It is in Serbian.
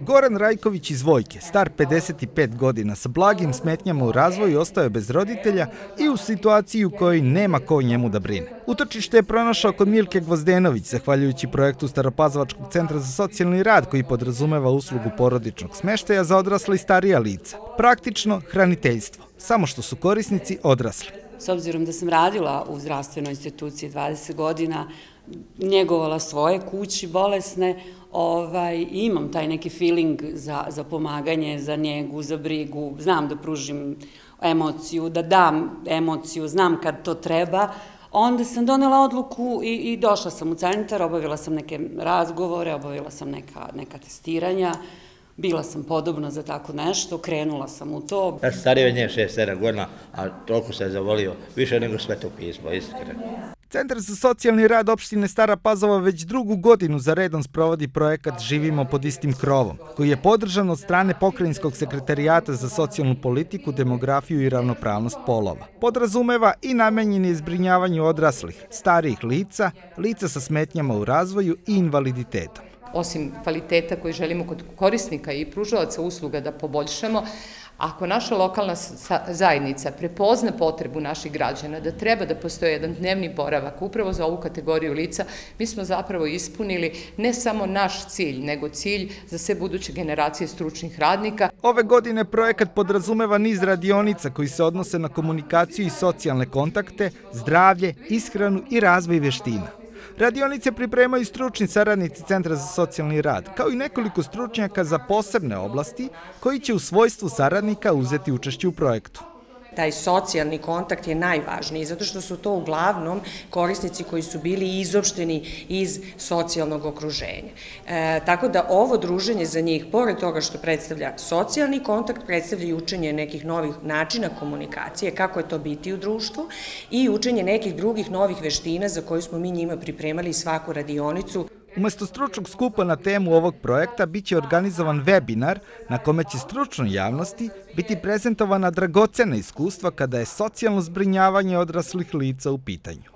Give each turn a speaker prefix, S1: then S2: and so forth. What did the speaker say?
S1: Goran Rajković iz Vojke, star 55 godina, sa blagim smetnjama u razvoju, ostao je bez roditelja i u situaciji u kojoj nema ko njemu da brine. Utočište je pronašao kod Milke Gvozdenović, zahvaljujući projektu Staropazavačkog centra za socijalni rad koji podrazumeva uslugu porodičnog smeštaja za odrasla i starija lica. Praktično hraniteljstvo, samo što su korisnici odrasli.
S2: S obzirom da sam radila u zdravstvenoj instituciji 20 godina, njegovala svoje kući bolesne, ovaj, imam taj neki feeling za, za pomaganje, za njegu, za brigu, znam da pružim emociju, da dam emociju, znam kad to treba, onda sam donela odluku i, i došla sam u centar, obavila sam neke razgovore, obavila sam neka, neka testiranja, bila sam podobna za tako nešto, krenula sam u to.
S3: Ja sam stariji od nje 6-7 godina, a toliko se zavolio, više nego sveto pismo, iskreno.
S1: Centar za socijalni rad opštine Stara Pazova već drugu godinu za redom sprovodi projekat Živimo pod istim krovom, koji je podržan od strane Pokrajinskog sekretarijata za socijalnu politiku, demografiju i ravnopravnost polova. Podrazumeva i namenjen je zbrinjavanju odraslih, starijih lica, lica sa smetnjama u razvoju i invaliditetom
S4: osim kvaliteta koji želimo kod korisnika i pružavaca usluga da poboljšamo, Ako naša lokalna zajednica prepozna potrebu naših građana da treba da postoje jedan dnevni boravak upravo za ovu kategoriju lica, mi smo zapravo ispunili ne samo naš cilj, nego cilj za sve buduće generacije stručnih radnika.
S1: Ove godine projekat podrazumeva niz radionica koji se odnose na komunikaciju i socijalne kontakte, zdravlje, ishranu i razvoj veština. Radionice pripremaju stručni saradnici Centra za socijalni rad, kao i nekoliko stručnjaka za posebne oblasti koji će u svojstvu saradnika uzeti učešće u projektu
S5: taj socijalni kontakt je najvažniji, zato što su to uglavnom korisnici koji su bili izopšteni iz socijalnog okruženja. E, tako da ovo druženje za njih, pored toga što predstavlja socijalni kontakt, predstavlja i učenje nekih novih načina komunikacije, kako je to biti u društvu i učenje nekih drugih novih veština za koju smo mi njima pripremali svaku radionicu.
S1: Umesto stručnog skupa na temu ovog projekta biće organizovan webinar na kome će stručnoj javnosti biti prezentovana dragocena iskustva kada je socijalno zbrinjavanje odraslih lica u pitanju.